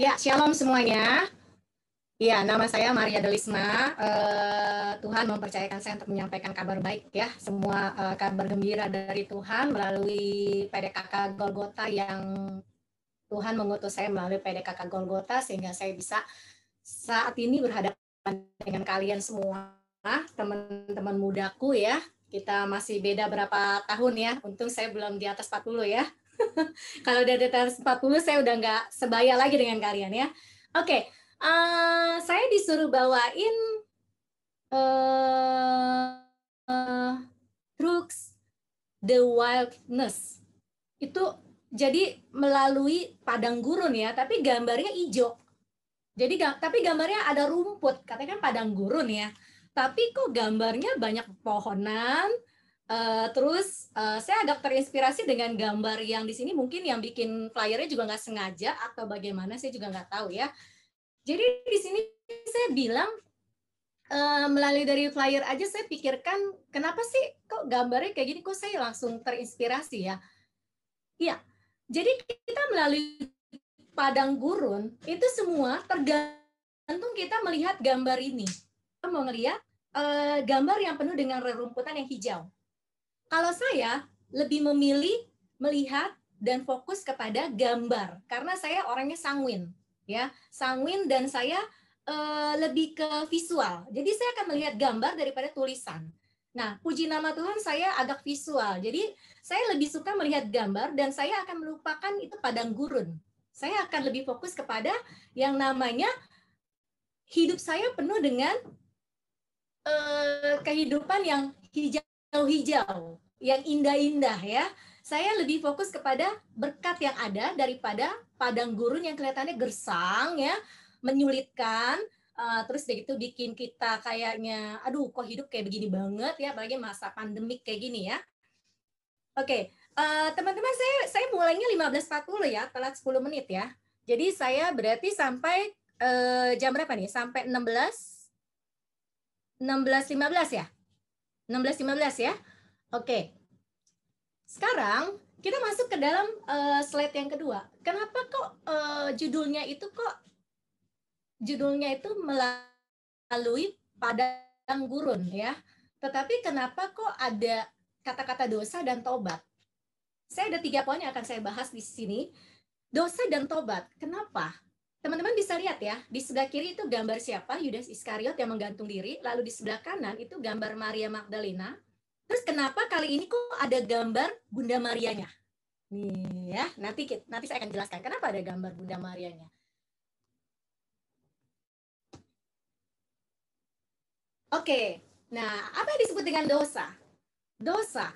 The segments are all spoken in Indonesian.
Ya, shalom semuanya. Ya, nama saya Maria Delisma. Uh, Tuhan mempercayakan saya untuk menyampaikan kabar baik ya, semua uh, kabar gembira dari Tuhan melalui PDKK Golgota yang Tuhan mengutus saya melalui PDKK Golgota sehingga saya bisa saat ini berhadapan dengan kalian semua, teman-teman mudaku ya. Kita masih beda berapa tahun ya. Untung saya belum di atas 40 ya. Kalau udah atas 40 saya udah nggak sebaya lagi dengan kalian ya. Oke, okay uh, saya disuruh bawain uh, uh, Trucks the Wildness. Itu jadi melalui padang gurun ya, tapi gambarnya hijau. Jadi tapi gambarnya ada rumput, katanya kan padang gurun ya. Tapi kok gambarnya banyak pohonan, Uh, terus uh, saya agak terinspirasi dengan gambar yang di sini mungkin yang bikin flyernya juga nggak sengaja atau bagaimana saya juga nggak tahu ya. Jadi di sini saya bilang uh, melalui dari flyer aja saya pikirkan kenapa sih kok gambarnya kayak gini kok saya langsung terinspirasi ya. Iya. Jadi kita melalui padang gurun itu semua tergantung kita melihat gambar ini. Kita mau ngelihat uh, gambar yang penuh dengan rerumputan yang hijau. Kalau saya lebih memilih melihat dan fokus kepada gambar karena saya orangnya sanguin ya. Sanguin dan saya uh, lebih ke visual. Jadi saya akan melihat gambar daripada tulisan. Nah puji nama Tuhan saya agak visual. Jadi saya lebih suka melihat gambar dan saya akan melupakan itu padang gurun. Saya akan lebih fokus kepada yang namanya hidup saya penuh dengan uh, kehidupan yang hijau-hijau yang indah-indah ya saya lebih fokus kepada berkat yang ada daripada padang gurun yang kelihatannya gersang ya, menyulitkan, uh, terus begitu bikin kita kayaknya, aduh kok hidup kayak begini banget ya, apalagi masa pandemik kayak gini ya. Oke, okay. uh, teman-teman saya saya mulainya 15.40 ya, telat 10 menit ya. Jadi saya berarti sampai uh, jam berapa nih? Sampai 16 16.15 ya? 16.15 ya? Oke. Sekarang kita masuk ke dalam uh, slide yang kedua. Kenapa kok uh, judulnya itu kok judulnya itu melalui padang gurun ya? Tetapi kenapa kok ada kata-kata dosa dan tobat? Saya ada tiga poin yang akan saya bahas di sini. Dosa dan tobat. Kenapa? Teman-teman bisa lihat ya, di sebelah kiri itu gambar siapa? Yudas Iskariot yang menggantung diri. Lalu di sebelah kanan itu gambar Maria Magdalena Terus kenapa kali ini kok ada gambar Bunda Marianya? Nih ya, nanti nanti saya akan jelaskan kenapa ada gambar Bunda Marianya. Oke, nah apa yang disebut dengan dosa? Dosa.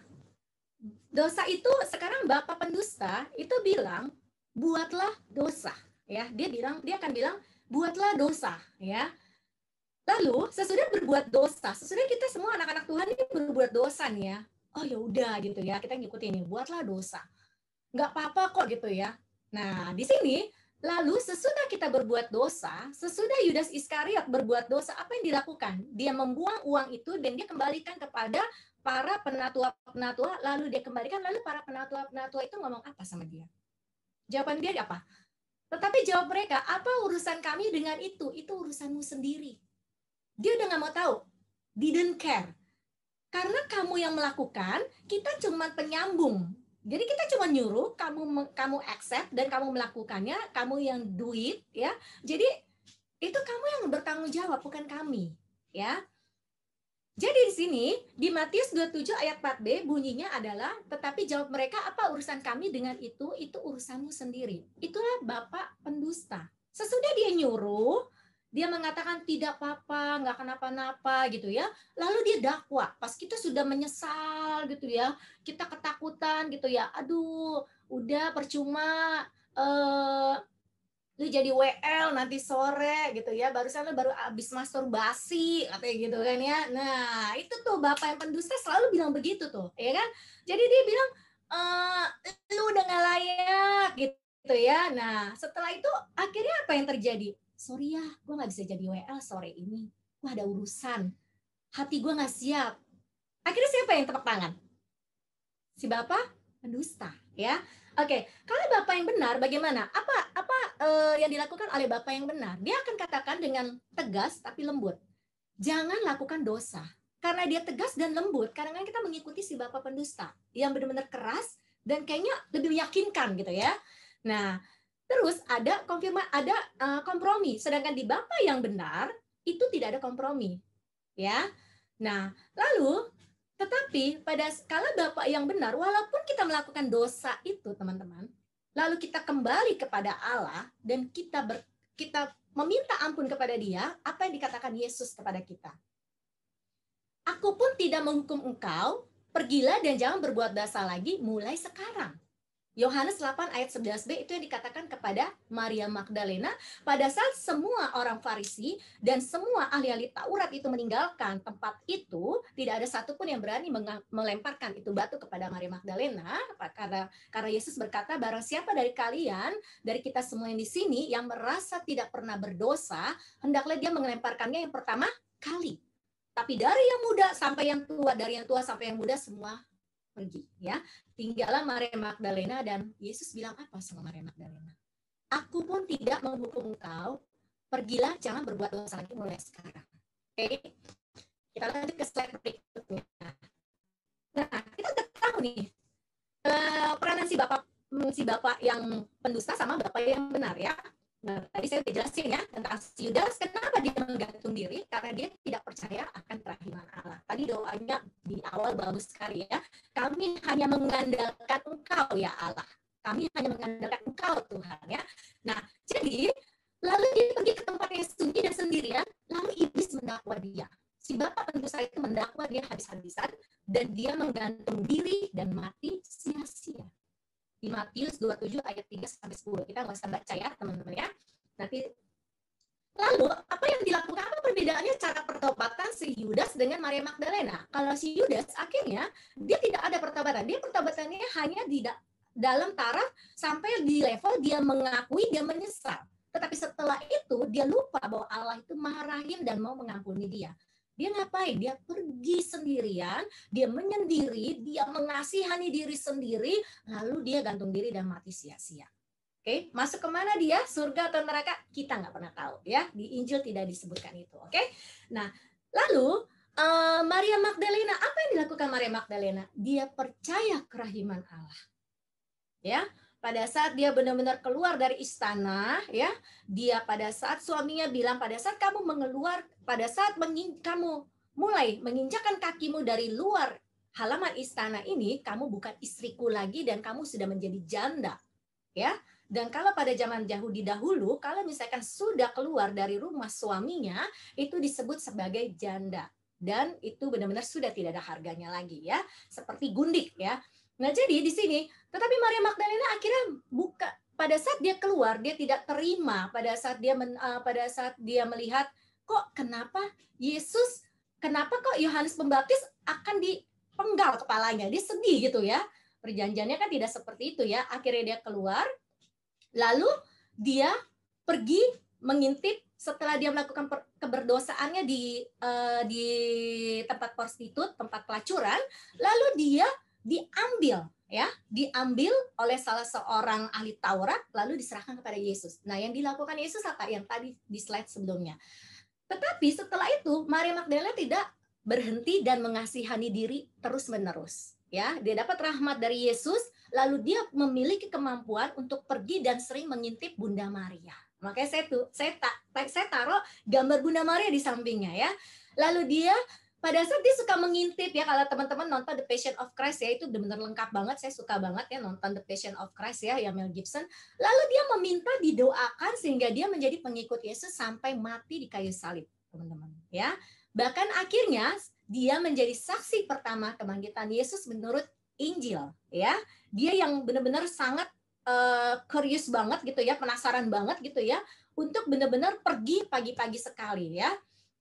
Dosa itu sekarang Bapak pendusta itu bilang buatlah dosa, ya. Dia bilang dia akan bilang buatlah dosa, ya. Lalu sesudah berbuat dosa, sesudah kita semua anak-anak Tuhan ini berbuat dosa nih ya. Oh ya udah gitu ya, kita ngikutin ini, buatlah dosa. Nggak apa-apa kok gitu ya. Nah, di sini lalu sesudah kita berbuat dosa, sesudah Yudas Iskariot berbuat dosa, apa yang dilakukan? Dia membuang uang itu dan dia kembalikan kepada para penatua-penatua, lalu dia kembalikan, lalu para penatua-penatua itu ngomong apa sama dia? Jawaban dia apa? Tetapi jawab mereka, apa urusan kami dengan itu? Itu urusanmu sendiri. Dia udah nggak mau tahu. Didn't care. Karena kamu yang melakukan, kita cuma penyambung. Jadi kita cuma nyuruh kamu kamu accept dan kamu melakukannya, kamu yang do it ya. Jadi itu kamu yang bertanggung jawab bukan kami, ya. Jadi di sini di Matius 27 ayat 4b bunyinya adalah tetapi jawab mereka apa urusan kami dengan itu itu urusanmu sendiri. Itulah Bapak pendusta. Sesudah dia nyuruh, dia mengatakan tidak apa-apa, nggak kenapa-napa gitu ya. Lalu dia dakwa, pas kita sudah menyesal gitu ya, kita ketakutan gitu ya. Aduh, udah percuma eh lu jadi WL nanti sore gitu ya barusan lu baru habis masturbasi katanya gitu kan ya nah itu tuh bapak yang pendusta selalu bilang begitu tuh ya kan jadi dia bilang e, lu udah nggak layak gitu ya nah setelah itu akhirnya apa yang terjadi sorry ya, gue nggak bisa jadi WL sore ini. Gue ada urusan. Hati gue nggak siap. Akhirnya siapa yang tepuk tangan? Si bapak pendusta, ya. Oke, kalau bapak yang benar, bagaimana? Apa uh, yang dilakukan oleh Bapak yang benar. Dia akan katakan dengan tegas tapi lembut. Jangan lakukan dosa. Karena dia tegas dan lembut, kadang-kadang kita mengikuti si Bapak pendusta yang benar-benar keras dan kayaknya lebih meyakinkan gitu ya. Nah, terus ada konfirma ada uh, kompromi. Sedangkan di Bapak yang benar itu tidak ada kompromi. Ya. Nah, lalu tetapi pada skala Bapak yang benar, walaupun kita melakukan dosa itu, teman-teman, lalu kita kembali kepada Allah dan kita ber, kita meminta ampun kepada Dia, apa yang dikatakan Yesus kepada kita? Aku pun tidak menghukum engkau, pergilah dan jangan berbuat dosa lagi mulai sekarang. Yohanes 8 ayat 11b itu yang dikatakan kepada Maria Magdalena pada saat semua orang Farisi dan semua ahli-ahli Taurat itu meninggalkan tempat itu, tidak ada satupun yang berani melemparkan itu batu kepada Maria Magdalena karena karena Yesus berkata barang siapa dari kalian dari kita semua yang di sini yang merasa tidak pernah berdosa, hendaklah dia melemparkannya yang pertama kali. Tapi dari yang muda sampai yang tua, dari yang tua sampai yang muda semua pergi ya. Tinggallah Maria Magdalena dan Yesus bilang apa sama Maria Magdalena? Aku pun tidak menghukum engkau pergilah jangan berbuat dosa lagi mulai sekarang. Oke? Okay? kita lanjut ke slide berikutnya. Nah kita udah tahu nih uh, peranan si bapak si bapak yang pendusta sama bapak yang benar ya tadi saya jelasin ya tentang Yudas kenapa dia menggantung diri karena dia tidak percaya akan kerahiman Allah. Tadi doanya di awal bagus sekali ya. Kami hanya mengandalkan Engkau ya Allah. Kami hanya mengandalkan Engkau Tuhan ya. Nah, jadi lalu dia pergi ke tempat yang sunyi dan sendirian, lalu iblis mendakwa dia. Si bapak tentu saja mendakwa dia habis-habisan dan dia menggantung diri dan mati sia-sia di Matius 27 ayat 3 sampai 10. Kita nggak usah baca ya, teman-teman ya. Nanti Lalu, apa yang dilakukan? Apa perbedaannya cara pertobatan si Yudas dengan Maria Magdalena? Kalau si Yudas akhirnya dia tidak ada pertobatan. Dia pertobatannya hanya di da dalam taraf sampai di level dia mengakui dia menyesal. Tetapi setelah itu dia lupa bahwa Allah itu maha rahim dan mau mengampuni dia. Dia ngapain? Dia pergi sendirian, dia menyendiri, dia mengasihani diri sendiri, lalu dia gantung diri dan mati sia-sia. Oke, masuk ke mana dia? Surga atau neraka? Kita nggak pernah tahu ya. Di Injil tidak disebutkan itu. Oke, nah lalu uh, Maria Magdalena apa yang dilakukan Maria Magdalena? Dia percaya kerahiman Allah. Ya, pada saat dia benar-benar keluar dari istana ya dia pada saat suaminya bilang pada saat kamu mengeluar pada saat mengin, kamu mulai menginjakan kakimu dari luar halaman istana ini kamu bukan istriku lagi dan kamu sudah menjadi janda. Ya dan kalau pada zaman Yahudi dahulu kalau misalkan sudah keluar dari rumah suaminya itu disebut sebagai janda. Dan itu benar-benar sudah tidak ada harganya lagi ya. Seperti gundik ya Nah, jadi di sini, tetapi Maria Magdalena akhirnya buka pada saat dia keluar, dia tidak terima pada saat dia men, uh, pada saat dia melihat kok kenapa Yesus, kenapa kok Yohanes Pembaptis akan dipenggal kepalanya. Dia sedih gitu ya. Perjanjiannya kan tidak seperti itu ya. Akhirnya dia keluar, lalu dia pergi mengintip setelah dia melakukan keberdosaannya di uh, di tempat prostitut, tempat pelacuran, lalu dia diambil ya, diambil oleh salah seorang ahli Taurat lalu diserahkan kepada Yesus. Nah, yang dilakukan Yesus apa yang tadi di slide sebelumnya. Tetapi setelah itu Maria Magdalena tidak berhenti dan mengasihani diri terus-menerus. Ya, dia dapat rahmat dari Yesus, lalu dia memiliki kemampuan untuk pergi dan sering mengintip Bunda Maria. Makanya saya tuh saya tak saya taruh gambar Bunda Maria di sampingnya ya. Lalu dia pada saat dia suka mengintip ya kalau teman-teman nonton The Passion of Christ ya itu benar-benar lengkap banget saya suka banget ya nonton The Passion of Christ ya ya Mel Gibson. Lalu dia meminta didoakan sehingga dia menjadi pengikut Yesus sampai mati di kayu salib teman-teman ya. Bahkan akhirnya dia menjadi saksi pertama kebangkitan Yesus menurut Injil ya. Dia yang benar-benar sangat uh, curious banget gitu ya penasaran banget gitu ya untuk benar-benar pergi pagi-pagi sekali ya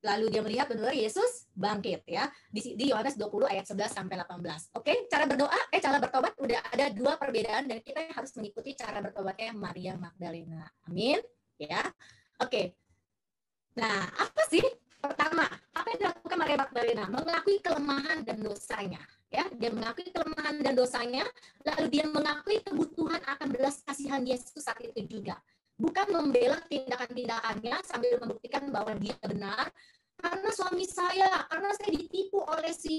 lalu dia melihat benar Yesus bangkit ya di di Yohanes 20 ayat 11 sampai 18. Oke, cara berdoa eh cara bertobat udah ada dua perbedaan dan kita harus mengikuti cara bertobatnya Maria Magdalena. Amin. Ya. Oke. Nah, apa sih? Pertama, apa yang dilakukan Maria Magdalena? Mengakui kelemahan dan dosanya. Ya, dia mengakui kelemahan dan dosanya, lalu dia mengakui kebutuhan akan belas kasihan Yesus saat itu juga bukan membela tindakan-tindakannya sambil membuktikan bahwa dia benar karena suami saya karena saya ditipu oleh si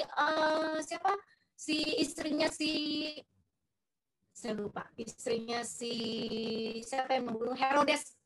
uh, siapa? Si istrinya si saya lupa istrinya si siapa yang membunuh? Herodes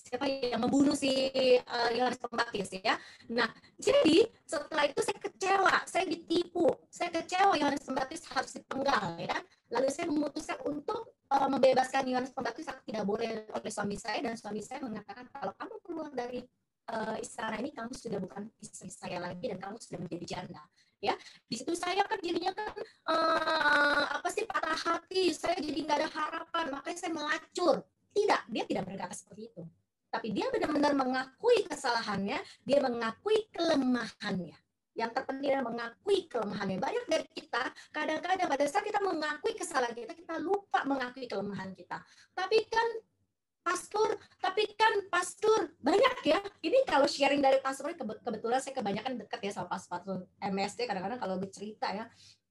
siapa yang membunuh si uh, Yohanes Pembaptis ya. Nah, jadi setelah itu saya kecewa, saya ditipu, saya kecewa Yohanes Pembaptis harus dipenggal ya. Lalu saya memutuskan untuk uh, membebaskan Yohanes Pembaptis. Tidak boleh oleh suami saya dan suami saya mengatakan kalau kamu keluar dari uh, istana ini kamu sudah bukan istri saya lagi dan kamu sudah menjadi janda ya. Di situ saya kan jadinya kan uh, apa sih patah hati. Saya jadi nggak ada harapan. Makanya saya melacur. Tidak dia tidak berkata seperti itu tapi dia benar-benar mengakui kesalahannya, dia mengakui kelemahannya. Yang terpenting adalah mengakui kelemahannya. Banyak dari kita, kadang-kadang pada saat kita mengakui kesalahan kita, kita lupa mengakui kelemahan kita. Tapi kan pastor, tapi kan pastor banyak ya. Ini kalau sharing dari pastor kebetulan saya kebanyakan dekat ya sama pastor MSD kadang-kadang kalau bercerita ya.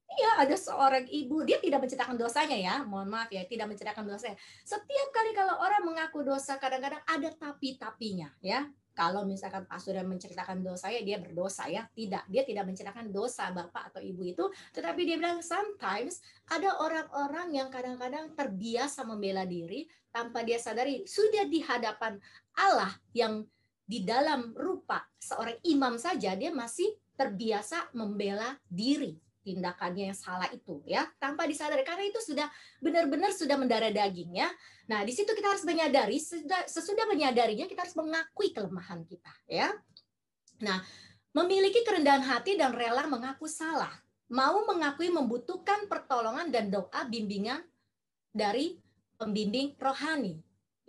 Iya, ada seorang ibu, dia tidak menceritakan dosanya ya, mohon maaf ya, tidak menceritakan dosanya. Setiap kali kalau orang mengaku dosa, kadang-kadang ada tapi-tapinya ya. Kalau misalkan pastor yang menceritakan dosanya, dia berdosa ya. Tidak, dia tidak menceritakan dosa bapak atau ibu itu, tetapi dia bilang sometimes ada orang-orang yang kadang-kadang terbiasa membela diri tanpa dia sadari sudah di hadapan Allah yang di dalam rupa seorang imam saja dia masih terbiasa membela diri tindakannya yang salah itu ya tanpa disadari karena itu sudah benar-benar sudah mendarah daging ya. Nah, di situ kita harus menyadari sesudah, sesudah menyadarinya kita harus mengakui kelemahan kita ya. Nah, memiliki kerendahan hati dan rela mengaku salah, mau mengakui membutuhkan pertolongan dan doa bimbingan dari pembimbing rohani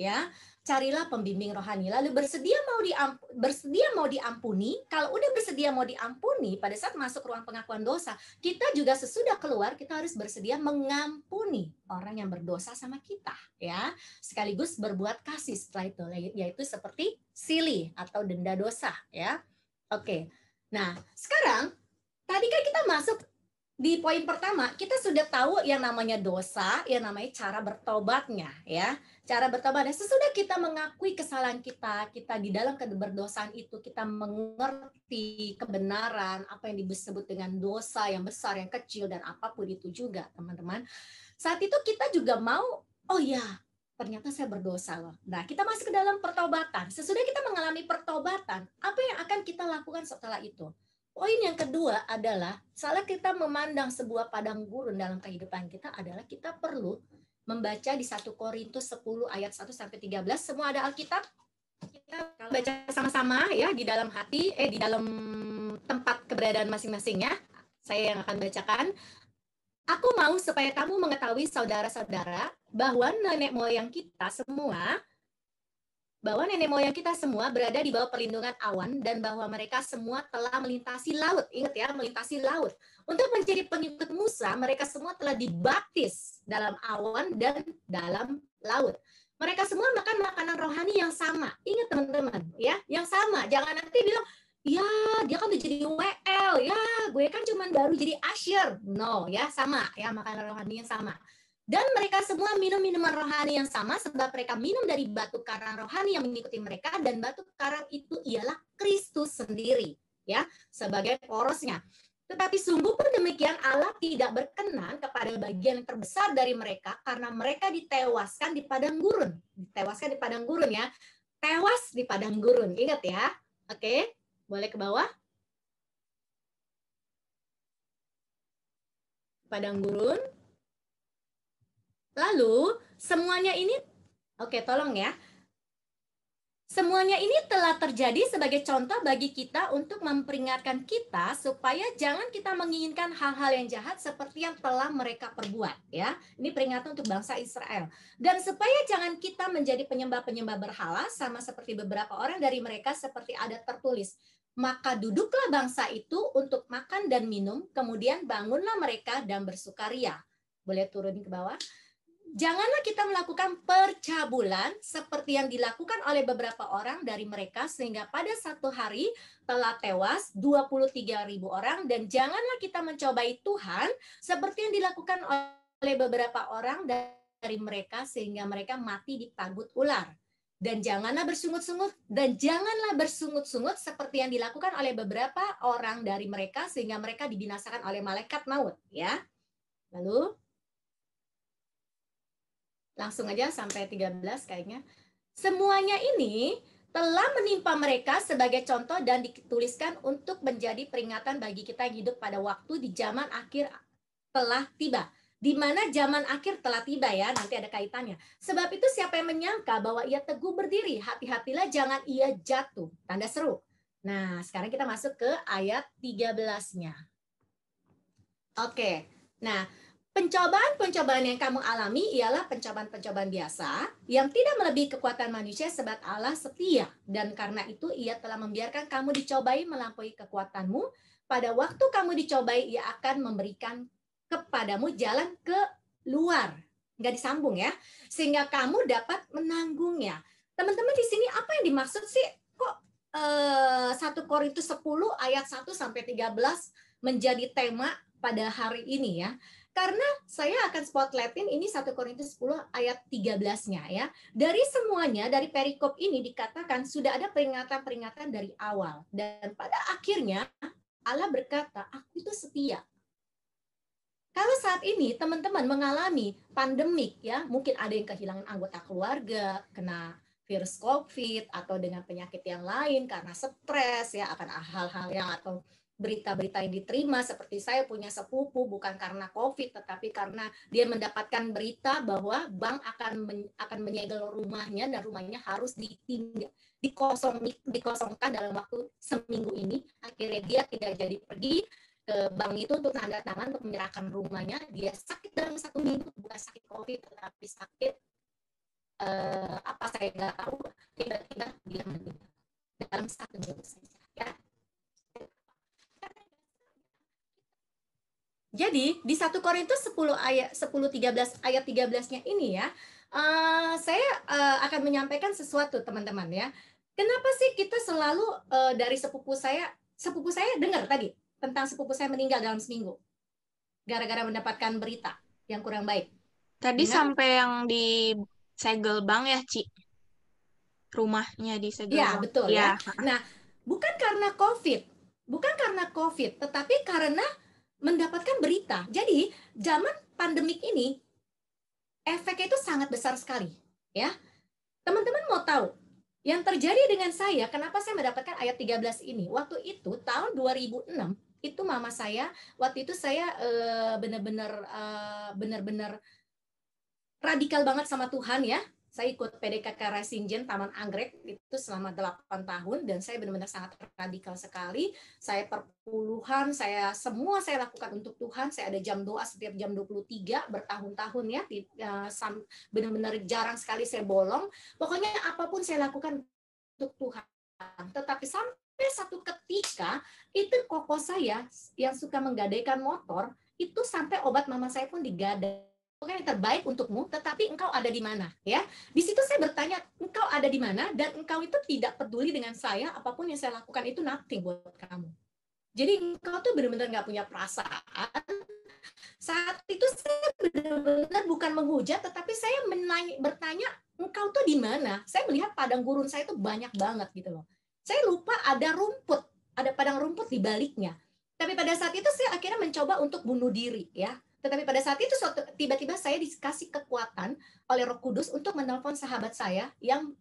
ya carilah pembimbing rohani. Lalu bersedia mau diamp bersedia mau diampuni kalau udah bersedia mau diampuni pada saat masuk ruang pengakuan dosa kita juga sesudah keluar kita harus bersedia mengampuni orang yang berdosa sama kita ya. Sekaligus berbuat kasih setelah itu yaitu seperti sili atau denda dosa ya. Oke. Nah sekarang tadi kan kita masuk di poin pertama kita sudah tahu yang namanya dosa, yang namanya cara bertobatnya ya. Cara bertobatnya sesudah kita mengakui kesalahan kita, kita di dalam keberdosaan itu kita mengerti kebenaran apa yang disebut dengan dosa yang besar, yang kecil dan apa pun itu juga, teman-teman. Saat itu kita juga mau oh ya, ternyata saya berdosa loh. Nah, kita masuk ke dalam pertobatan. Sesudah kita mengalami pertobatan, apa yang akan kita lakukan setelah itu? Poin yang kedua adalah salah kita memandang sebuah padang gurun dalam kehidupan kita adalah kita perlu membaca di 1 Korintus 10 ayat 1 sampai 13 semua ada Alkitab kita baca sama-sama ya di dalam hati eh di dalam tempat keberadaan masing-masing ya. Saya yang akan bacakan. Aku mau supaya kamu mengetahui saudara-saudara bahwa nenek moyang kita semua bahwa nenek moyang kita semua berada di bawah perlindungan awan dan bahwa mereka semua telah melintasi laut. Ingat ya, melintasi laut. Untuk menjadi pengikut Musa, mereka semua telah dibaptis dalam awan dan dalam laut. Mereka semua makan makanan rohani yang sama. Ingat teman-teman, ya, yang sama. Jangan nanti bilang, ya dia kan udah jadi WL, ya gue kan cuma baru jadi asyir. No, ya sama, ya makanan rohani yang sama. Dan mereka semua minum minuman rohani yang sama sebab mereka minum dari batu karang rohani yang mengikuti mereka dan batu karang itu ialah Kristus sendiri ya sebagai porosnya. Tetapi sungguh pun demikian Allah tidak berkenan kepada bagian terbesar dari mereka karena mereka ditewaskan di padang gurun. Ditewaskan di padang gurun ya. Tewas di padang gurun. Ingat ya. Oke, boleh ke bawah. Padang gurun. Lalu semuanya ini, oke okay, tolong ya. Semuanya ini telah terjadi sebagai contoh bagi kita untuk memperingatkan kita supaya jangan kita menginginkan hal-hal yang jahat seperti yang telah mereka perbuat ya. Ini peringatan untuk bangsa Israel. Dan supaya jangan kita menjadi penyembah-penyembah berhala sama seperti beberapa orang dari mereka seperti ada tertulis. Maka duduklah bangsa itu untuk makan dan minum, kemudian bangunlah mereka dan bersukaria. Boleh turun ke bawah? Janganlah kita melakukan percabulan seperti yang dilakukan oleh beberapa orang dari mereka sehingga pada satu hari telah tewas 23 ribu orang dan janganlah kita mencobai Tuhan seperti yang dilakukan oleh beberapa orang dari mereka sehingga mereka mati di pagut ular. Dan janganlah bersungut-sungut dan janganlah bersungut-sungut seperti yang dilakukan oleh beberapa orang dari mereka sehingga mereka dibinasakan oleh malaikat maut, ya. Lalu langsung aja sampai 13 kayaknya. Semuanya ini telah menimpa mereka sebagai contoh dan dituliskan untuk menjadi peringatan bagi kita yang hidup pada waktu di zaman akhir telah tiba. Di mana zaman akhir telah tiba ya, nanti ada kaitannya. Sebab itu siapa yang menyangka bahwa ia teguh berdiri, hati-hatilah jangan ia jatuh. Tanda seru. Nah, sekarang kita masuk ke ayat 13-nya. Oke. Nah, Pencobaan-pencobaan yang kamu alami ialah pencobaan-pencobaan biasa yang tidak melebihi kekuatan manusia sebab Allah setia dan karena itu ia telah membiarkan kamu dicobai melampaui kekuatanmu. Pada waktu kamu dicobai ia akan memberikan kepadamu jalan ke luar. Nggak disambung ya. Sehingga kamu dapat menanggungnya. Teman-teman di sini apa yang dimaksud sih? Kok eh, 1 Korintus 10 ayat 1 sampai 13 menjadi tema pada hari ini ya. Karena saya akan spotlightin ini 1 Korintus 10 ayat 13-nya ya. Dari semuanya, dari perikop ini dikatakan sudah ada peringatan-peringatan dari awal. Dan pada akhirnya Allah berkata, aku itu setia. Kalau saat ini teman-teman mengalami pandemik ya, mungkin ada yang kehilangan anggota keluarga, kena virus COVID atau dengan penyakit yang lain karena stres ya akan hal-hal yang atau berita-berita yang diterima seperti saya punya sepupu bukan karena Covid tetapi karena dia mendapatkan berita bahwa bank akan men, akan menyegel rumahnya dan rumahnya harus ditinggal dikosong dikosongkan dalam waktu seminggu ini. Akhirnya dia tidak jadi pergi ke bank itu untuk tanda tangan untuk menyerahkan rumahnya. Dia sakit dalam satu minggu bukan sakit covid tetapi sakit eh, apa saya nggak tahu tiba-tiba dia meninggal dalam satu minggu saja. ya Jadi di 1 Korintus 10 ayat 10 13 ayat 13-nya ini ya, uh, saya uh, akan menyampaikan sesuatu teman-teman ya. Kenapa sih kita selalu uh, dari sepupu saya, sepupu saya dengar tadi tentang sepupu saya meninggal dalam seminggu. Gara-gara mendapatkan berita yang kurang baik. Tadi Dengar? sampai yang di segel bank ya, Ci. Rumahnya di segel. Iya, betul ya. ya. Nah, bukan karena Covid, bukan karena Covid, tetapi karena mendapatkan berita. Jadi zaman pandemik ini efeknya itu sangat besar sekali, ya. Teman-teman mau tahu yang terjadi dengan saya, kenapa saya mendapatkan ayat 13 ini? Waktu itu tahun 2006 itu mama saya, waktu itu saya uh, benar-benar uh, benar-benar radikal banget sama Tuhan ya saya ikut PDKK Racing Gen Taman Anggrek itu selama 8 tahun dan saya benar-benar sangat radikal sekali. Saya perpuluhan, saya semua saya lakukan untuk Tuhan. Saya ada jam doa setiap jam 23 bertahun-tahun ya. ya benar-benar jarang sekali saya bolong. Pokoknya apa pun saya lakukan untuk Tuhan. Tetapi sampai satu ketika itu koko saya yang suka menggadaikan motor itu sampai obat mama saya pun digadai yang terbaik untukmu, tetapi engkau ada di mana, ya? Di situ saya bertanya, engkau ada di mana dan engkau itu tidak peduli dengan saya, apa pun yang saya lakukan itu nothing buat kamu. Jadi engkau tuh benar-benar nggak punya perasaan. Saat itu saya benar-benar bukan menghujat, tetapi saya menanya, bertanya, engkau tuh di mana? Saya melihat padang gurun saya itu banyak banget gitu loh. Saya lupa ada rumput, ada padang rumput di baliknya. Tapi pada saat itu saya akhirnya mencoba untuk bunuh diri ya tetapi pada saat itu tiba-tiba saya dikasih kekuatan oleh Roh Kudus untuk menelpon sahabat saya yang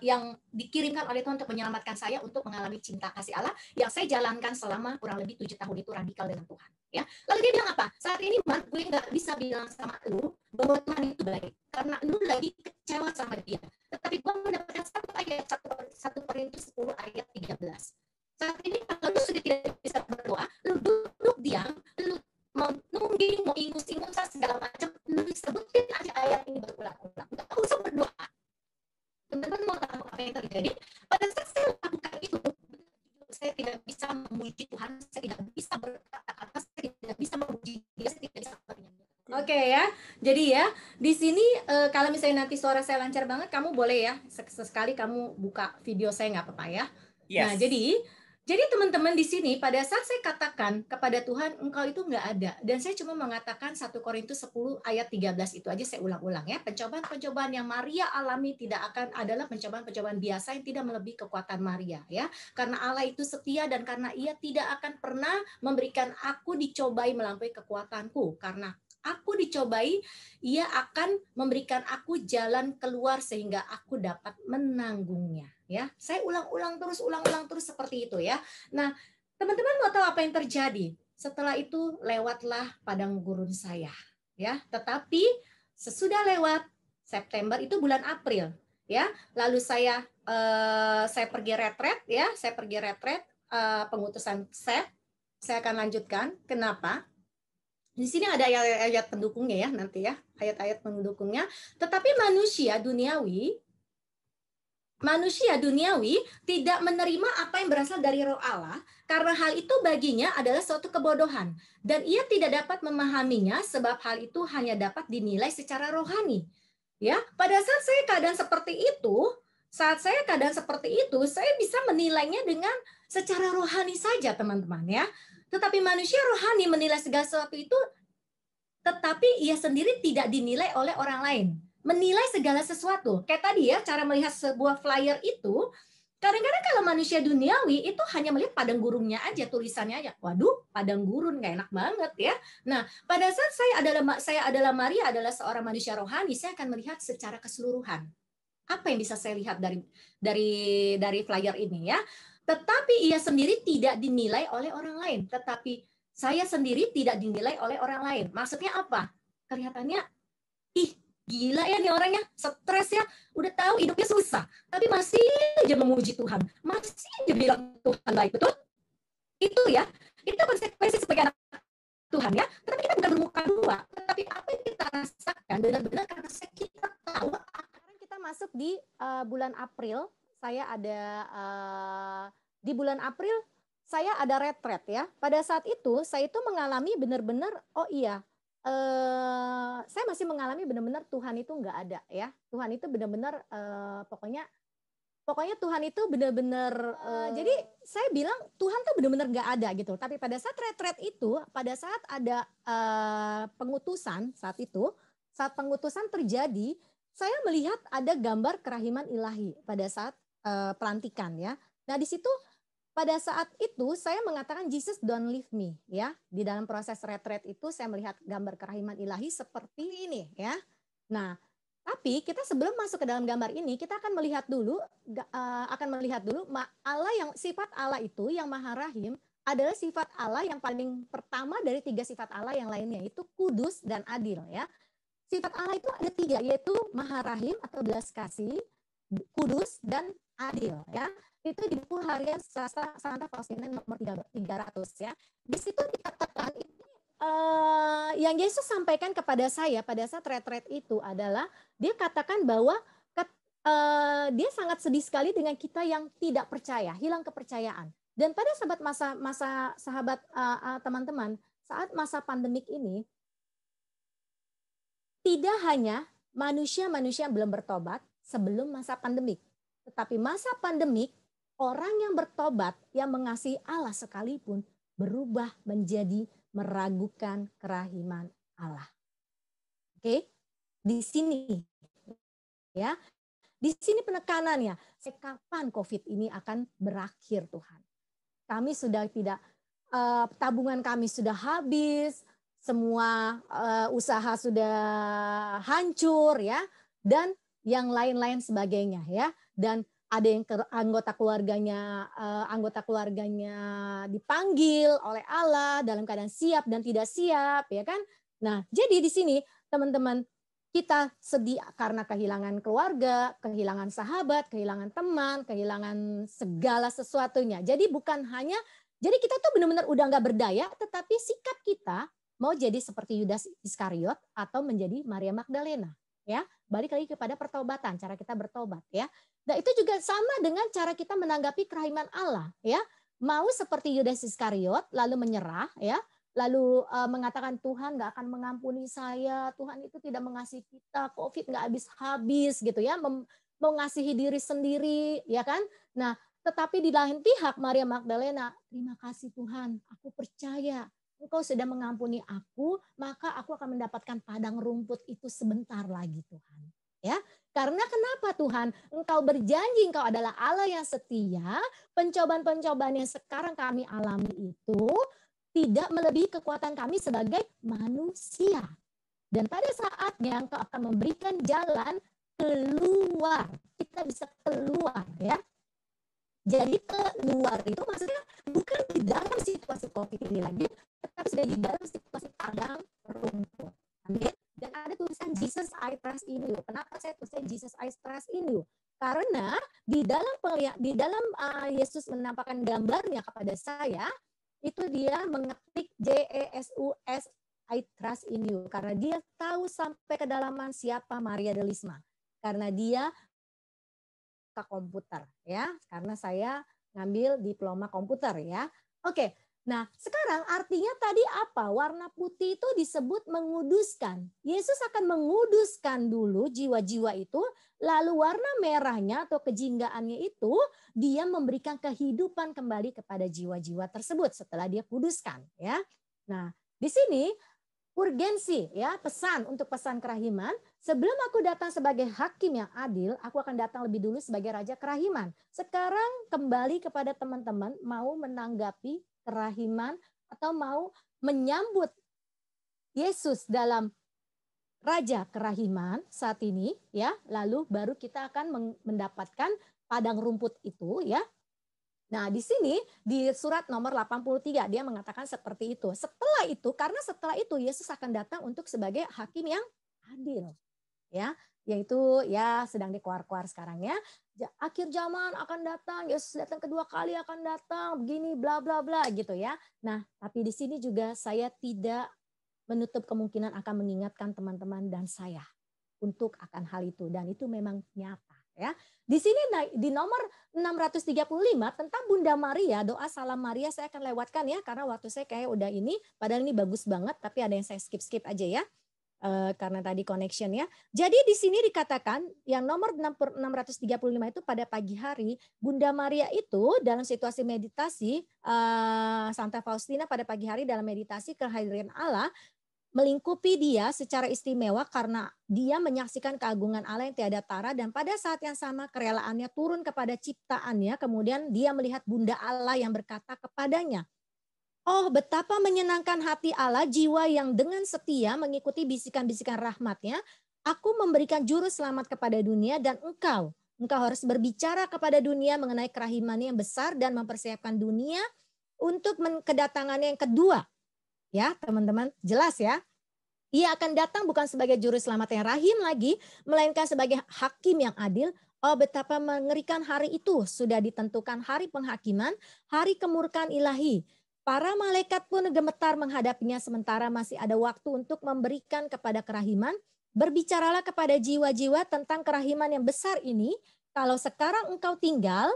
yang dikirimkan oleh Tuhan untuk menyelamatkan saya untuk mengalami cinta kasih Allah yang saya jalankan selama kurang lebih tujuh tahun itu radikal dengan Tuhan. Ya, lalu dia bilang apa? Saat ini Mark gue nggak bisa bilang sama lu bahwa Tuhan itu baik karena lu lagi kecewa sama dia. Tetapi gue mendapatkan satu ayat satu satu Korintus 10 ayat 13. Saat ini kalau lu sudah tidak bisa berdoa, lu duduk diam, lu mau nungging, mau ingus-ingus segala macam, sebutin aja ayat ini berulang-ulang. Nggak usah berdoa. Teman-teman mau tahu apa yang terjadi? Pada saat saya lakukan itu, saya tidak bisa memuji Tuhan, saya tidak bisa berkata-kata, saya tidak bisa memuji dia, saya tidak bisa Oke okay, ya, jadi ya di sini uh, kalau misalnya nanti suara saya lancar banget, kamu boleh ya sesekali kamu buka video saya nggak apa-apa ya. Yes. Nah jadi Jadi teman-teman di sini pada saat saya katakan kepada Tuhan engkau itu nggak ada dan saya cuma mengatakan 1 Korintus 10 ayat 13 itu aja saya ulang-ulang ya. Pencobaan-pencobaan yang Maria alami tidak akan adalah pencobaan-pencobaan biasa yang tidak melebihi kekuatan Maria ya. Karena Allah itu setia dan karena ia tidak akan pernah memberikan aku dicobai melampaui kekuatanku karena aku dicobai, ia akan memberikan aku jalan keluar sehingga aku dapat menanggungnya ya. Saya ulang-ulang terus ulang-ulang terus seperti itu ya. Nah, teman-teman mau tahu apa yang terjadi? Setelah itu lewatlah padang gurun saya ya. Tetapi sesudah lewat September itu bulan April ya. Lalu saya eh, saya pergi retret ya, saya pergi retret eh, pengutusan set. Saya akan lanjutkan. Kenapa? Di sini ada ayat-ayat pendukungnya ya nanti ya, ayat-ayat pendukungnya. Tetapi manusia duniawi manusia duniawi tidak menerima apa yang berasal dari roh Allah karena hal itu baginya adalah suatu kebodohan dan ia tidak dapat memahaminya sebab hal itu hanya dapat dinilai secara rohani. Ya, pada saat saya keadaan seperti itu, saat saya keadaan seperti itu, saya bisa menilainya dengan secara rohani saja, teman-teman ya. Tetapi manusia rohani menilai segala sesuatu itu tetapi ia sendiri tidak dinilai oleh orang lain menilai segala sesuatu. Kayak tadi ya, cara melihat sebuah flyer itu, kadang-kadang kalau manusia duniawi itu hanya melihat padang gurunnya aja, tulisannya aja. Waduh, padang gurun nggak enak banget ya. Nah, pada saat saya adalah saya adalah Maria adalah seorang manusia rohani, saya akan melihat secara keseluruhan. Apa yang bisa saya lihat dari dari dari flyer ini ya? Tetapi ia sendiri tidak dinilai oleh orang lain, tetapi saya sendiri tidak dinilai oleh orang lain. Maksudnya apa? Kelihatannya ih gila ya nih orangnya stres ya. Udah tahu hidupnya susah tapi masih aja memuji Tuhan. Masih aja bilang Tuhan baik betul? Itu ya. Itu konsekuensi sebagai anak Tuhan ya. Tetapi kita bukan bermuka dua tetapi apa yang kita rasakan benar-benar karena kita tahu sekarang kita masuk di uh, bulan April. Saya ada uh, di bulan April saya ada retret ya. Pada saat itu saya itu mengalami benar-benar oh iya uh, saya masih mengalami benar-benar Tuhan itu nggak ada ya. Tuhan itu benar-benar uh, pokoknya pokoknya Tuhan itu benar-benar uh, jadi saya bilang Tuhan tuh benar-benar nggak ada gitu. Tapi pada saat retret itu, pada saat ada uh, pengutusan saat itu, saat pengutusan terjadi, saya melihat ada gambar kerahiman ilahi pada saat uh, pelantikan ya. Nah di situ pada saat itu saya mengatakan Jesus don't leave me ya. Di dalam proses retret itu saya melihat gambar kerahiman ilahi seperti ini ya. Nah, tapi kita sebelum masuk ke dalam gambar ini kita akan melihat dulu uh, akan melihat dulu Allah yang sifat Allah itu yang Maha Rahim adalah sifat Allah yang paling pertama dari tiga sifat Allah yang lainnya itu kudus dan adil ya. Sifat Allah itu ada tiga yaitu Maha Rahim atau belas kasih, kudus dan adil ya itu di buku harian Sasa Santa Faustina nomor 300 ya. Di situ dikatakan uh, yang Yesus sampaikan kepada saya pada saat retret itu adalah dia katakan bahwa uh, dia sangat sedih sekali dengan kita yang tidak percaya, hilang kepercayaan. Dan pada sahabat masa masa sahabat uh, uh, teman-teman saat masa pandemik ini tidak hanya manusia-manusia yang belum bertobat sebelum masa pandemik, tetapi masa pandemik orang yang bertobat yang mengasihi Allah sekalipun berubah menjadi meragukan kerahiman Allah. Oke, di sini ya, di sini penekanannya. Kapan COVID ini akan berakhir Tuhan? Kami sudah tidak uh, tabungan kami sudah habis, semua uh, usaha sudah hancur ya, dan yang lain-lain sebagainya ya, dan ada yang ke, anggota keluarganya uh, anggota keluarganya dipanggil oleh Allah dalam keadaan siap dan tidak siap ya kan nah jadi di sini teman-teman kita sedih karena kehilangan keluarga, kehilangan sahabat, kehilangan teman, kehilangan segala sesuatunya. Jadi bukan hanya, jadi kita tuh benar-benar udah nggak berdaya, tetapi sikap kita mau jadi seperti Yudas Iskariot atau menjadi Maria Magdalena ya balik lagi kepada pertobatan cara kita bertobat ya. Nah itu juga sama dengan cara kita menanggapi kerahiman Allah ya. Mau seperti Yudas Iskariot lalu menyerah ya. Lalu uh, mengatakan Tuhan nggak akan mengampuni saya Tuhan itu tidak mengasihi kita COVID nggak habis habis gitu ya Mem mengasihi diri sendiri ya kan. Nah Tetapi di lain pihak Maria Magdalena, terima kasih Tuhan, aku percaya Engkau sudah mengampuni aku, maka aku akan mendapatkan padang rumput itu sebentar lagi Tuhan. Ya, karena kenapa Tuhan? Engkau berjanji engkau adalah Allah yang setia. Pencobaan-pencobaan yang sekarang kami alami itu tidak melebihi kekuatan kami sebagai manusia. Dan pada saatnya engkau akan memberikan jalan keluar. Kita bisa keluar ya. Jadi keluar itu maksudnya bukan di dalam situasi COVID ini lagi, tetapi sudah di dalam situasi padang rumput. Amin. Dan ada tulisan Jesus I trust in you. Kenapa saya tulisan Jesus I trust in you? Karena di dalam di dalam uh, Yesus menampakkan gambarnya kepada saya, itu dia mengetik J E S U S I trust in you karena dia tahu sampai kedalaman siapa Maria Delisma. Karena dia komputer ya karena saya ngambil diploma komputer ya. Oke. Nah, sekarang artinya tadi apa? Warna putih itu disebut menguduskan. Yesus akan menguduskan dulu jiwa-jiwa itu, lalu warna merahnya atau kejinggaannya itu dia memberikan kehidupan kembali kepada jiwa-jiwa tersebut setelah dia kuduskan, ya. Nah, di sini urgensi ya pesan untuk pesan kerahiman. Sebelum aku datang sebagai hakim yang adil aku akan datang lebih dulu sebagai raja kerahiman. Sekarang kembali kepada teman-teman mau menanggapi kerahiman atau mau menyambut Yesus dalam raja kerahiman saat ini ya. Lalu baru kita akan mendapatkan padang rumput itu ya Nah, di sini di surat nomor 83 dia mengatakan seperti itu. Setelah itu karena setelah itu Yesus akan datang untuk sebagai hakim yang adil. Ya, yaitu ya sedang dikuar-kuar sekarang ya. Akhir zaman akan datang, Yesus datang kedua kali akan datang, begini bla bla bla gitu ya. Nah, tapi di sini juga saya tidak menutup kemungkinan akan mengingatkan teman-teman dan saya untuk akan hal itu dan itu memang nyata ya. Di sini di nomor 635 tentang Bunda Maria, doa salam Maria saya akan lewatkan ya karena waktu saya kayak udah ini padahal ini bagus banget tapi ada yang saya skip-skip aja ya. Uh, karena tadi connection ya. Jadi di sini dikatakan yang nomor 635 itu pada pagi hari Bunda Maria itu dalam situasi meditasi uh, Santa Faustina pada pagi hari dalam meditasi kehadiran Allah melingkupi dia secara istimewa karena dia menyaksikan keagungan Allah yang tiada tara dan pada saat yang sama kerelaannya turun kepada ciptaannya kemudian dia melihat bunda Allah yang berkata kepadanya Oh betapa menyenangkan hati Allah jiwa yang dengan setia mengikuti bisikan-bisikan rahmatnya. Aku memberikan juru selamat kepada dunia dan engkau engkau harus berbicara kepada dunia mengenai kerahimannya yang besar dan mempersiapkan dunia untuk kedatangannya yang kedua Ya, teman-teman, jelas ya. Ia akan datang bukan sebagai juru selamat yang rahim lagi, melainkan sebagai hakim yang adil. Oh, betapa mengerikan hari itu. Sudah ditentukan hari penghakiman, hari kemurkaan ilahi. Para malaikat pun gemetar menghadapinya sementara masih ada waktu untuk memberikan kepada kerahiman. Berbicaralah kepada jiwa-jiwa tentang kerahiman yang besar ini. Kalau sekarang engkau tinggal,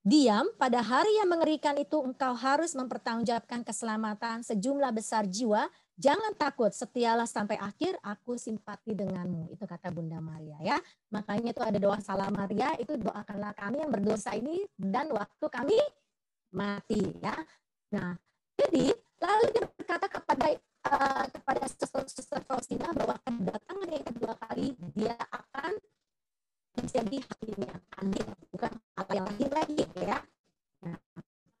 Diam, pada hari yang mengerikan itu engkau harus mempertanggungjawabkan keselamatan sejumlah besar jiwa. Jangan takut, setialah sampai akhir, aku simpati denganmu. Itu kata Bunda Maria ya. Makanya itu ada doa salam Maria, itu doakanlah kami yang berdosa ini dan waktu kami mati ya. Nah, jadi lalu dia berkata kepada uh, kepada suster Faustina bahwa kedatangan yang kedua kali dia akan menjadi hakim yang adil, bukan apa yang lahir lagi ya. Nah,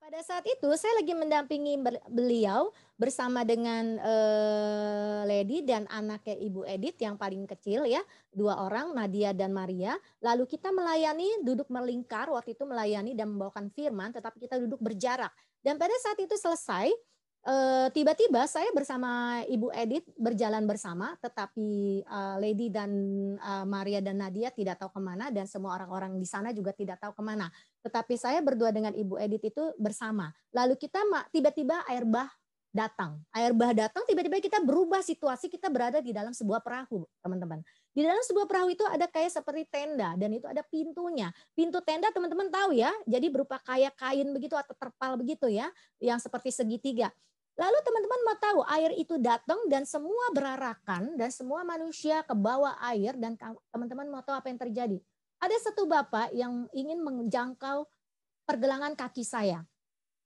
pada saat itu saya lagi mendampingi beliau bersama dengan uh, Lady dan anaknya Ibu Edith yang paling kecil ya, dua orang Nadia dan Maria. Lalu kita melayani duduk melingkar waktu itu melayani dan membawakan firman, tetapi kita duduk berjarak. Dan pada saat itu selesai, Eh, tiba-tiba saya bersama Ibu Edith berjalan bersama, tetapi uh, Lady dan uh, Maria dan Nadia tidak tahu ke mana dan semua orang-orang di sana juga tidak tahu ke mana. Tetapi saya berdua dengan Ibu Edith itu bersama. Lalu kita tiba-tiba air bah datang. Air bah datang, tiba-tiba kita berubah situasi, kita berada di dalam sebuah perahu, teman-teman. Di dalam sebuah perahu itu ada kayak seperti tenda dan itu ada pintunya. Pintu tenda teman-teman tahu ya, jadi berupa kayak kain begitu atau terpal begitu ya, yang seperti segitiga. Lalu teman-teman mau tahu air itu datang dan semua berarakan dan semua manusia ke bawah air dan teman-teman mau tahu apa yang terjadi. Ada satu bapak yang ingin menjangkau pergelangan kaki saya.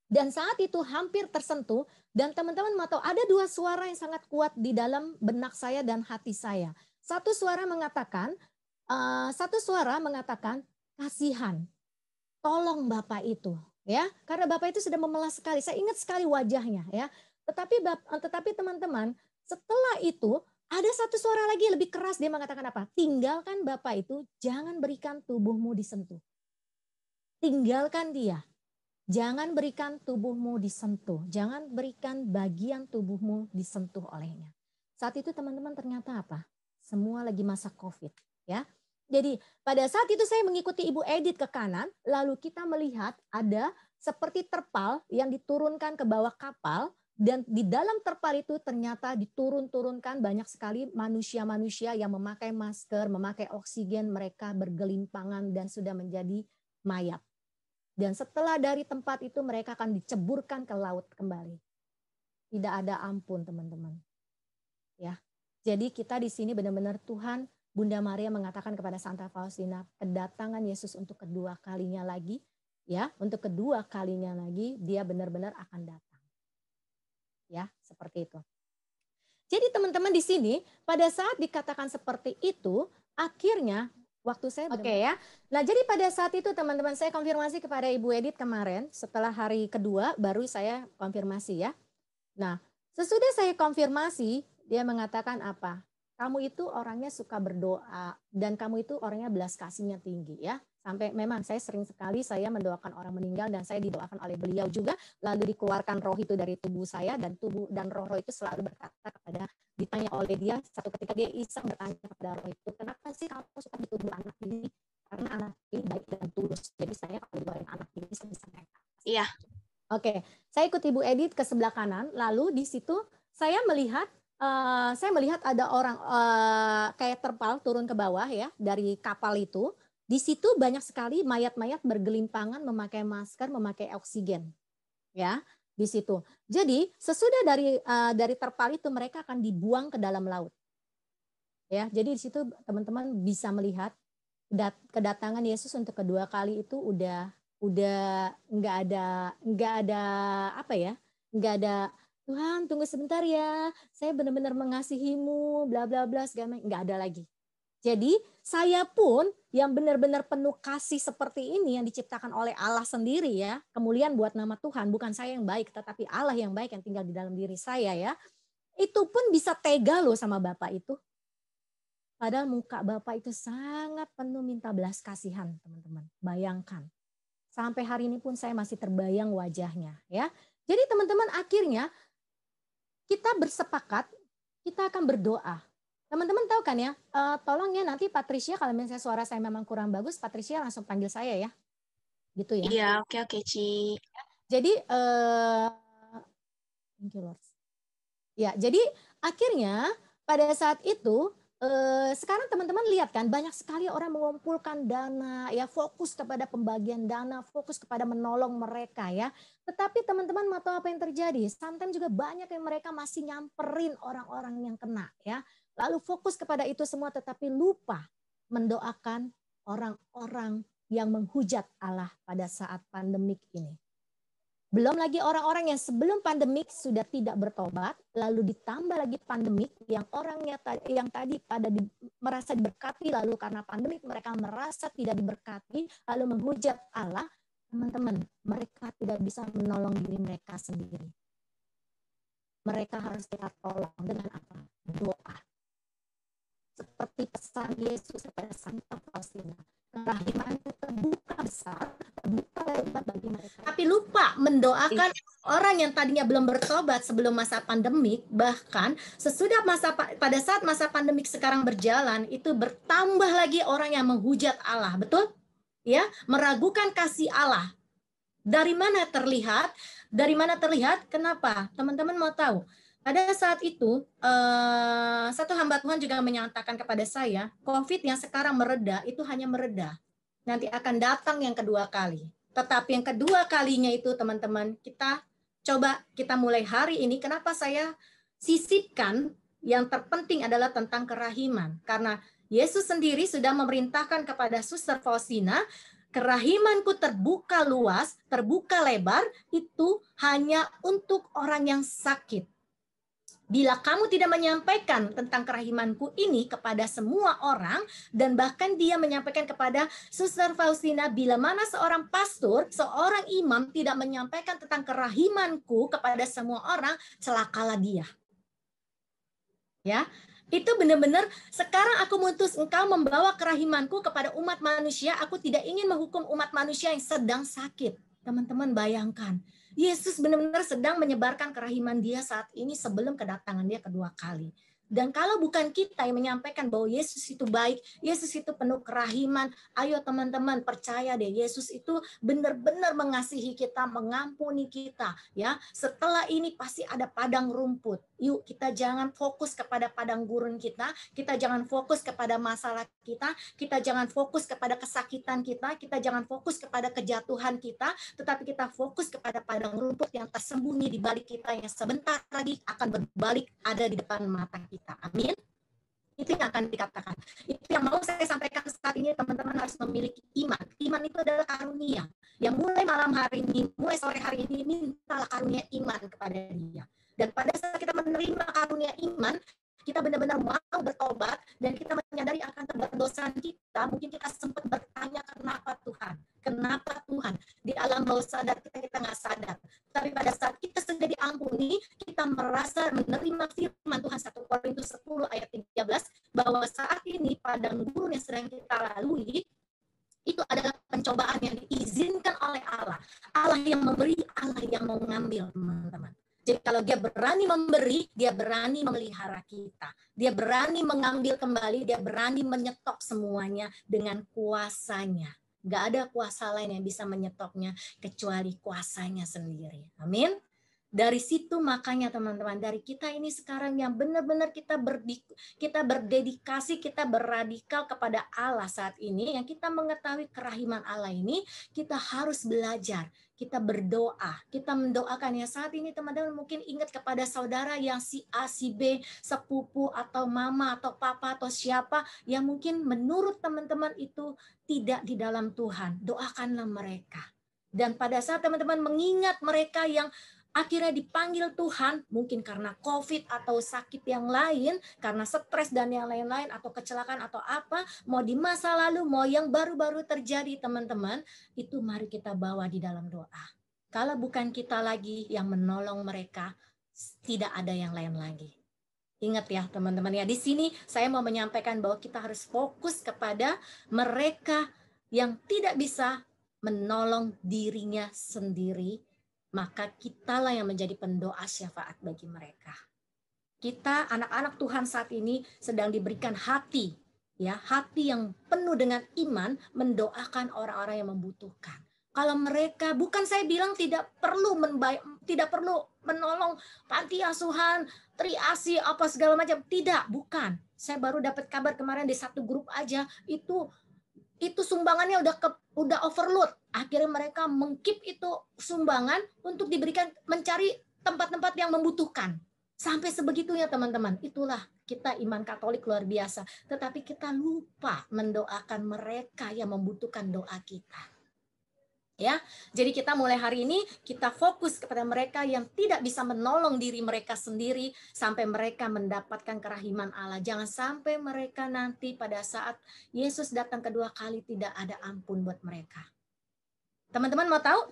Dan saat itu hampir tersentuh dan teman-teman mau tahu ada dua suara yang sangat kuat di dalam benak saya dan hati saya. Satu suara mengatakan, uh, satu suara mengatakan kasihan, tolong bapak itu, ya, karena bapak itu sudah memelas sekali. Saya ingat sekali wajahnya, ya. Tetapi tetapi teman-teman, setelah itu ada satu suara lagi lebih keras dia mengatakan apa? Tinggalkan bapak itu, jangan berikan tubuhmu disentuh. Tinggalkan dia. Jangan berikan tubuhmu disentuh. Jangan berikan bagian tubuhmu disentuh olehnya. Saat itu teman-teman ternyata apa? Semua lagi masa COVID, ya. Jadi pada saat itu saya mengikuti Ibu Edit ke kanan, lalu kita melihat ada seperti terpal yang diturunkan ke bawah kapal dan di dalam terpal itu ternyata diturun-turunkan banyak sekali manusia-manusia yang memakai masker, memakai oksigen, mereka bergelimpangan dan sudah menjadi mayat. Dan setelah dari tempat itu mereka akan diceburkan ke laut kembali. Tidak ada ampun teman-teman. Ya. Jadi kita di sini benar-benar Tuhan Bunda Maria mengatakan kepada Santa Faustina, kedatangan Yesus untuk kedua kalinya lagi, ya, untuk kedua kalinya lagi dia benar-benar akan datang. Ya, seperti itu. Jadi teman-teman di sini pada saat dikatakan seperti itu, akhirnya waktu saya Oke okay, ya. Nah, jadi pada saat itu teman-teman saya konfirmasi kepada Ibu Edit kemarin setelah hari kedua baru saya konfirmasi ya. Nah, sesudah saya konfirmasi, dia mengatakan apa? Kamu itu orangnya suka berdoa dan kamu itu orangnya belas kasihnya tinggi ya. Sampai memang saya sering sekali saya mendoakan orang meninggal dan saya didoakan oleh beliau juga lalu dikeluarkan roh itu dari tubuh saya dan tubuh dan roh-roh itu selalu berkata kepada ditanya oleh dia satu ketika dia iseng bertanya kepada roh itu kenapa sih kamu suka di tubuh anak ini? Karena anak ini baik dan tulus jadi saya kalau didoain anak ini saya bisa naik iya. Oke saya ikut ibu Edit ke sebelah kanan lalu di situ saya melihat uh, saya melihat ada orang uh, kayak terpal turun ke bawah ya dari kapal itu di situ banyak sekali mayat-mayat bergelimpangan memakai masker, memakai oksigen. Ya, di situ. Jadi, sesudah dari uh, dari terpal itu mereka akan dibuang ke dalam laut. Ya, jadi di situ teman-teman bisa melihat kedatangan Yesus untuk kedua kali itu udah udah nggak ada nggak ada apa ya nggak ada Tuhan tunggu sebentar ya saya benar-benar mengasihimu bla bla bla segala nggak ada lagi jadi saya pun yang benar-benar penuh kasih seperti ini yang diciptakan oleh Allah sendiri ya. Kemuliaan buat nama Tuhan, bukan saya yang baik tetapi Allah yang baik yang tinggal di dalam diri saya ya. Itu pun bisa tega loh sama Bapak itu. Padahal muka Bapak itu sangat penuh minta belas kasihan, teman-teman. Bayangkan. Sampai hari ini pun saya masih terbayang wajahnya ya. Jadi teman-teman akhirnya kita bersepakat kita akan berdoa Teman-teman tahu kan ya, uh, tolong ya nanti Patricia kalau misalnya suara saya memang kurang bagus, Patricia langsung panggil saya ya. Gitu ya. Iya, oke oke, Ci. Jadi uh, thank you Lord. Ya, jadi akhirnya pada saat itu sekarang teman-teman lihat kan banyak sekali orang mengumpulkan dana ya fokus kepada pembagian dana fokus kepada menolong mereka ya. Tetapi teman-teman mau tahu apa yang terjadi? Sometimes juga banyak yang mereka masih nyamperin orang-orang yang kena ya. Lalu fokus kepada itu semua tetapi lupa mendoakan orang-orang yang menghujat Allah pada saat pandemik ini. Belum lagi orang-orang yang sebelum pandemik sudah tidak bertobat, lalu ditambah lagi pandemik yang orangnya yang tadi pada di, merasa diberkati, lalu karena pandemik mereka merasa tidak diberkati, lalu menghujat Allah, teman-teman, mereka tidak bisa menolong diri mereka sendiri. Mereka harus kita tolong dengan apa? Doa seperti pesan Yesus kepada Santa Faustina. Kerahiman itu terbuka besar, terbuka lebar bagi mereka. Tapi lupa mendoakan iya. orang yang tadinya belum bertobat sebelum masa pandemik, bahkan sesudah masa pada saat masa pandemik sekarang berjalan, itu bertambah lagi orang yang menghujat Allah, betul? Ya, meragukan kasih Allah. Dari mana terlihat? Dari mana terlihat? Kenapa? Teman-teman mau tahu? Pada saat itu, uh, satu hamba Tuhan juga menyatakan kepada saya, COVID yang sekarang mereda itu hanya mereda. Nanti akan datang yang kedua kali. Tetapi yang kedua kalinya itu teman-teman, kita coba kita mulai hari ini. Kenapa saya sisipkan yang terpenting adalah tentang kerahiman. Karena Yesus sendiri sudah memerintahkan kepada Suster Faustina kerahimanku terbuka luas, terbuka lebar, itu hanya untuk orang yang sakit. Bila kamu tidak menyampaikan tentang kerahimanku ini kepada semua orang, dan bahkan dia menyampaikan kepada Suster Faustina, bila mana seorang pastor, seorang imam tidak menyampaikan tentang kerahimanku kepada semua orang, celakalah dia. Ya, itu benar-benar sekarang aku mutus engkau membawa kerahimanku kepada umat manusia. Aku tidak ingin menghukum umat manusia yang sedang sakit. Teman-teman bayangkan, Yesus benar-benar sedang menyebarkan kerahiman dia saat ini sebelum kedatangan dia kedua kali. Dan kalau bukan kita yang menyampaikan bahwa Yesus itu baik, Yesus itu penuh kerahiman, ayo teman-teman percaya deh, Yesus itu benar-benar mengasihi kita, mengampuni kita, ya. Setelah ini pasti ada padang rumput. Yuk kita jangan fokus kepada padang gurun kita, kita jangan fokus kepada masalah kita, kita jangan fokus kepada kesakitan kita, kita jangan fokus kepada kejatuhan kita, tetapi kita fokus kepada padang rumput yang tersembunyi di balik kita yang sebentar lagi akan berbalik ada di depan mata kita kita. Amin. Itu yang akan dikatakan. Itu yang mau saya sampaikan saat ini teman-teman harus memiliki iman. Iman itu adalah karunia. Yang mulai malam hari ini, mulai sore hari ini, mintalah karunia iman kepada dia. Dan pada saat kita menerima karunia iman, kita benar-benar mau bertobat dan kita menyadari akan keberdosaan kita, mungkin kita sempat bertanya kenapa Tuhan, kenapa Tuhan di alam bawah sadar kita kita nggak sadar. Tapi pada saat kita diampuni, kita merasa menerima firman Tuhan 1 Korintus 10 ayat 13 bahwa saat ini padang gurun yang sedang kita lalui itu adalah pencobaan yang diizinkan oleh Allah. Allah yang memberi, Allah yang mengambil, teman-teman. Jadi kalau dia berani memberi, dia berani memelihara kita. Dia berani mengambil kembali, dia berani menyetop semuanya dengan kuasanya. Gak ada kuasa lain yang bisa menyetopnya kecuali kuasanya sendiri. Amin. Dari situ makanya teman-teman dari kita ini sekarang yang benar-benar kita berdik, kita berdedikasi, kita beradikal kepada Allah saat ini yang kita mengetahui kerahiman Allah ini, kita harus belajar, kita berdoa, kita mendoakan ya saat ini teman-teman mungkin ingat kepada saudara yang si A, si B, sepupu atau mama atau papa atau siapa yang mungkin menurut teman-teman itu tidak di dalam Tuhan. Doakanlah mereka. Dan pada saat teman-teman mengingat mereka yang akhirnya dipanggil Tuhan, mungkin karena COVID atau sakit yang lain, karena stres dan yang lain-lain, atau kecelakaan atau apa, mau di masa lalu, mau yang baru-baru terjadi teman-teman, itu mari kita bawa di dalam doa. Kalau bukan kita lagi yang menolong mereka, tidak ada yang lain lagi. Ingat ya teman-teman ya, di sini saya mau menyampaikan bahwa kita harus fokus kepada mereka yang tidak bisa menolong dirinya sendiri, maka kitalah yang menjadi pendoa syafaat bagi mereka. Kita anak-anak Tuhan saat ini sedang diberikan hati, ya, hati yang penuh dengan iman mendoakan orang-orang yang membutuhkan. Kalau mereka bukan saya bilang tidak perlu membayar, tidak perlu menolong panti asuhan, triasi apa segala macam, tidak, bukan. Saya baru dapat kabar kemarin di satu grup aja itu itu sumbangannya udah ke, udah overload. Akhirnya mereka mengkip itu sumbangan untuk diberikan mencari tempat-tempat yang membutuhkan. Sampai sebegitunya teman-teman. Itulah kita iman Katolik luar biasa. Tetapi kita lupa mendoakan mereka yang membutuhkan doa kita ya. Jadi kita mulai hari ini kita fokus kepada mereka yang tidak bisa menolong diri mereka sendiri sampai mereka mendapatkan kerahiman Allah. Jangan sampai mereka nanti pada saat Yesus datang kedua kali tidak ada ampun buat mereka. Teman-teman mau tahu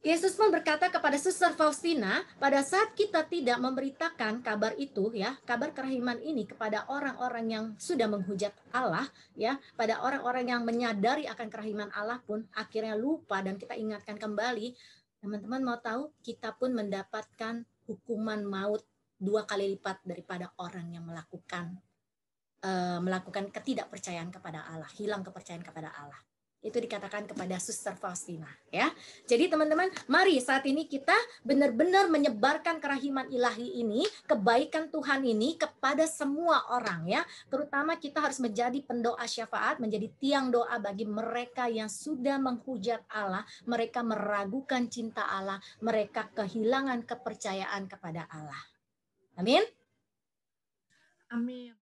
Yesus pun berkata kepada Suster Faustina, pada saat kita tidak memberitakan kabar itu ya, kabar kerahiman ini kepada orang-orang yang sudah menghujat Allah ya, pada orang-orang yang menyadari akan kerahiman Allah pun akhirnya lupa dan kita ingatkan kembali, teman-teman mau tahu kita pun mendapatkan hukuman maut dua kali lipat daripada orang yang melakukan uh, melakukan ketidakpercayaan kepada Allah, hilang kepercayaan kepada Allah itu dikatakan kepada Suster Faustina ya. Jadi teman-teman, mari saat ini kita benar-benar menyebarkan kerahiman ilahi ini, kebaikan Tuhan ini kepada semua orang ya. Terutama kita harus menjadi pendoa syafaat, menjadi tiang doa bagi mereka yang sudah menghujat Allah, mereka meragukan cinta Allah, mereka kehilangan kepercayaan kepada Allah. Amin. Amin.